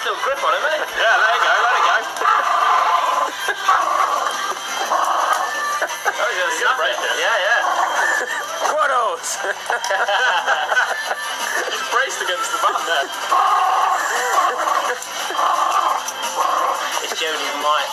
That's still grip on it, isn't it? Yeah, there you go, let it go. that was a snap. Yeah, yeah. Quados! He's braced against the van there. it's showing his might.